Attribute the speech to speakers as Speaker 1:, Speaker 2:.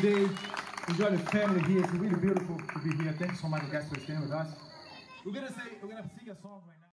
Speaker 1: day. Enjoy the family here. It's really beautiful to be here. Thank you so much, guys, for staying with us. We're gonna say we're gonna sing a song right now.